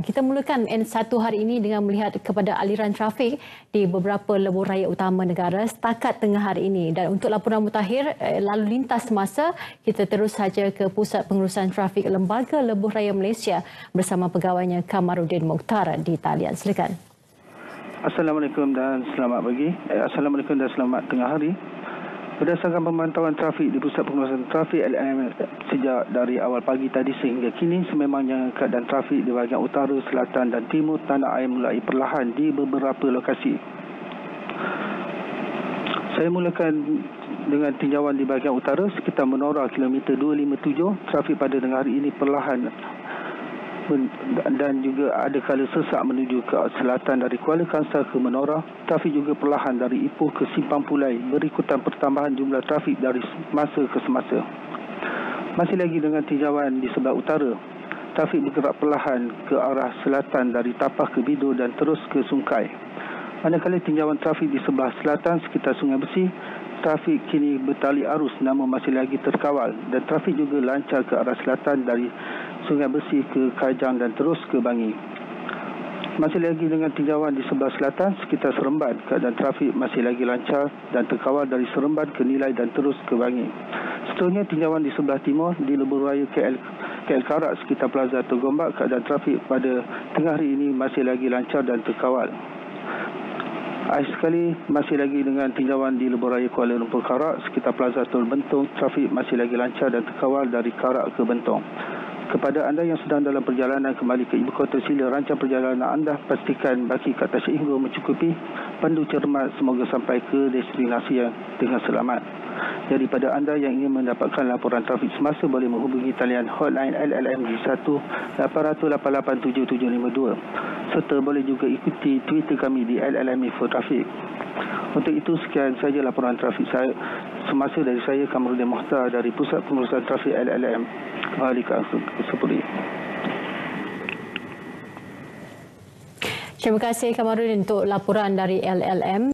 Kita mulakan N1 hari ini dengan melihat kepada aliran trafik di beberapa lebuh raya utama negara setakat tengah hari ini. Dan untuk laporan mutakhir eh, lalu lintas semasa, kita terus saja ke Pusat Pengurusan Trafik Lembaga Lebuh Raya Malaysia bersama pegawainya Kamarudin Mokhtar di talian. Silakan. Assalamualaikum dan selamat pagi. Eh, Assalamualaikum dan selamat tengah hari. Berdasarkan pemantauan trafik di Pusat Pengurusan Trafik LM sejak dari awal pagi tadi sehingga kini sememangnya keadaan trafik di bahagian utara, selatan dan timur tanah air mulai perlahan di beberapa lokasi. Saya mulakan dengan tinjauan di bahagian utara sekitar menora kilometer 257. Trafik pada tengah hari ini perlahan dan juga ada kala sesak menuju ke selatan dari Kuala Kangsar ke Menora. Trafik juga perlahan dari Ipoh ke Simpang Pulai berikutan pertambahan jumlah trafik dari masa ke semasa. Masih lagi dengan tinjauan di sebelah utara. Trafik bergerak perlahan ke arah selatan dari Tapah ke Bido dan terus ke Sungkai. Manakala tinjauan trafik di sebelah selatan sekitar Sungai Besi, trafik kini bertali arus namun masih lagi terkawal dan trafik juga lancar ke arah selatan dari Sungai Bersih ke Kajang dan terus ke Bangi. Masih lagi dengan tinjauan di sebelah selatan sekitar Seremban, keadaan trafik masih lagi lancar dan terkawal dari Seremban ke Nilai dan terus ke Bangi. Seterusnya tinjauan di sebelah timur di Lebuh Raya KL, KL Karak sekitar Plaza Togombak, keadaan trafik pada tengah hari ini masih lagi lancar dan terkawal. Akhir sekali masih lagi dengan tinjauan di Lebuh Raya Kuala Lumpur Karak sekitar Plaza Bentong, trafik masih lagi lancar dan terkawal dari Karak ke Bentong. Kepada anda yang sedang dalam perjalanan kembali ke ibu kota sila rancang perjalanan anda pastikan baki ke atas hingga mencukupi pandu cermat semoga sampai ke destinasi yang dengan selamat. Jadi pada anda yang ingin mendapatkan laporan trafik semasa boleh menghubungi talian hotline LLM di 1-888-7752 serta boleh juga ikuti Twitter kami di LLM Info Trafik. Untuk itu sekian saja laporan trafik saya semasa dari saya Kamarudin Mohtar dari Pusat Pengurusan Trafik LLM kembali ke. Terima kasih Kamarudin untuk laporan dari LLM.